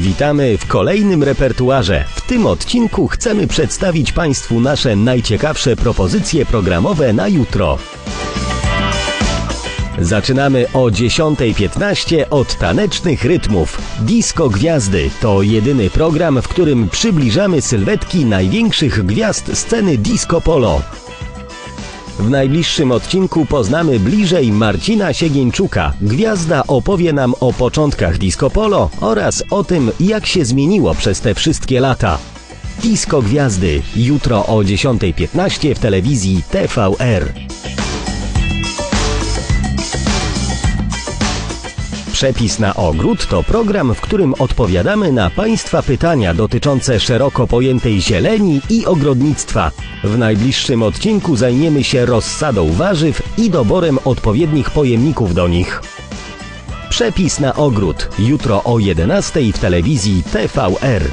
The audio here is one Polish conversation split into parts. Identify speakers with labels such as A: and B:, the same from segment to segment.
A: Witamy w kolejnym repertuarze. W tym odcinku chcemy przedstawić Państwu nasze najciekawsze propozycje programowe na jutro. Zaczynamy o 10.15 od tanecznych rytmów. Disco Gwiazdy to jedyny program, w którym przybliżamy sylwetki największych gwiazd sceny disco polo. W najbliższym odcinku poznamy bliżej Marcina Siegieńczuka. Gwiazda opowie nam o początkach disco polo oraz o tym, jak się zmieniło przez te wszystkie lata. Disco Gwiazdy jutro o 10.15 w telewizji TVR. Przepis na ogród to program, w którym odpowiadamy na Państwa pytania dotyczące szeroko pojętej zieleni i ogrodnictwa. W najbliższym odcinku zajmiemy się rozsadą warzyw i doborem odpowiednich pojemników do nich. Przepis na ogród jutro o 11 w telewizji TVR.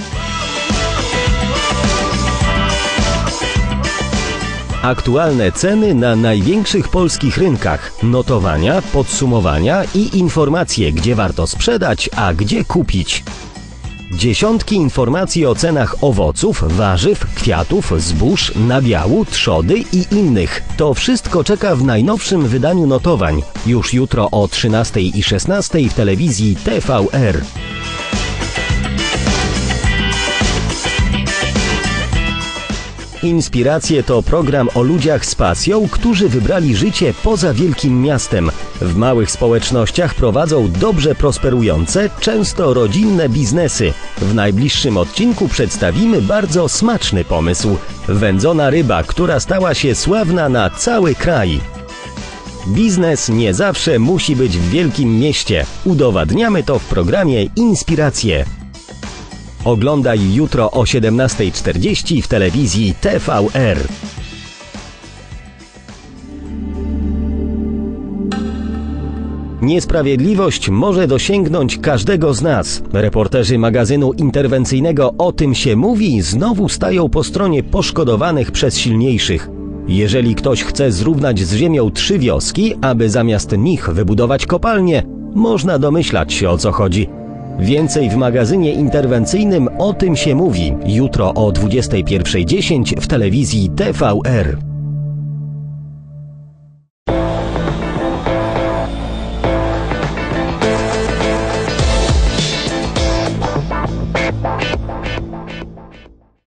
A: Aktualne ceny na największych polskich rynkach, notowania, podsumowania i informacje, gdzie warto sprzedać, a gdzie kupić. Dziesiątki informacji o cenach owoców, warzyw, kwiatów, zbóż, nabiału, trzody i innych. To wszystko czeka w najnowszym wydaniu notowań. Już jutro o 13 i 16 w telewizji TVR. Inspiracje to program o ludziach z pasją, którzy wybrali życie poza wielkim miastem. W małych społecznościach prowadzą dobrze prosperujące, często rodzinne biznesy. W najbliższym odcinku przedstawimy bardzo smaczny pomysł. Wędzona ryba, która stała się sławna na cały kraj. Biznes nie zawsze musi być w wielkim mieście. Udowadniamy to w programie Inspiracje. Oglądaj jutro o 17.40 w telewizji TVR. Niesprawiedliwość może dosięgnąć każdego z nas. Reporterzy magazynu interwencyjnego O tym się mówi znowu stają po stronie poszkodowanych przez silniejszych. Jeżeli ktoś chce zrównać z ziemią trzy wioski, aby zamiast nich wybudować kopalnię, można domyślać się o co chodzi. Więcej w magazynie interwencyjnym o tym się mówi jutro o 21.10 w telewizji TVR.